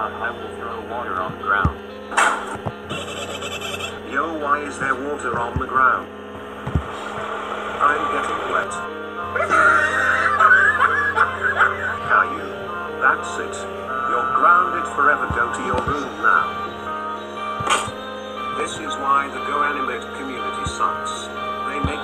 I will throw water on the ground. Yo, why is there water on the ground? I'm getting wet. Caillou, that's it. You're grounded forever. Go to your room now. This is why the Go Animate community sucks. They make